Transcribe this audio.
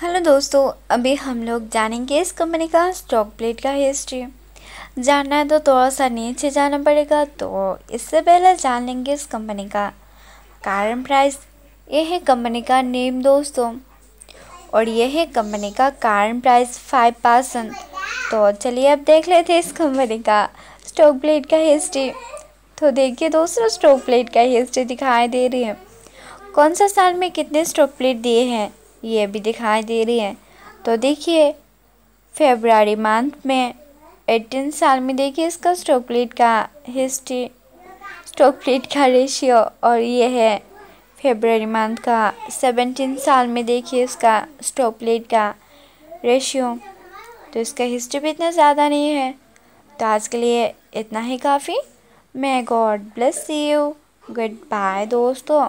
Hello दोस्तों, अभी हम लोग जानेंगे इस कंपनी का स्टॉक प्लेट का हिस्ट्री जानना है तो थोड़ा सा नीचे जाना पड़ेगा तो इससे पहले जान लेंगे इस कंपनी का कारण प्राइस ये है कंपनी का नेम दोस्तों, और ये है कंपनी का कारण प्राइस फाइव परसेंट तो चलिए अब देख लेते हैं इस कंपनी का स्टॉक प्लेट का हिस्ट्री तो देखिए दोस्तों स्टॉक प्लेट का हिस्ट्री दिखाई दे रही है। कौन सा साल में कितने स्टॉक प्लेट दिए हैं? ये भी दिखाई दे रही है। तो देखिए फेबररी मंथ में एटीन साल में देखिए इसका स्टॉक प्लेट का हिस्ट्री स्टॉक प्लेट का रेशियो और ये है फेबररी मंथ का सेवेंटीन साल में देखिए इसका स्टॉक प्लेट का रेशियो। तो इसका हिस्ट्री भी इतना ज़्यादा नहीं है। तो आज के लिए इतना ही काफ़ी। मैं God bless you. Good bye दोस्तों।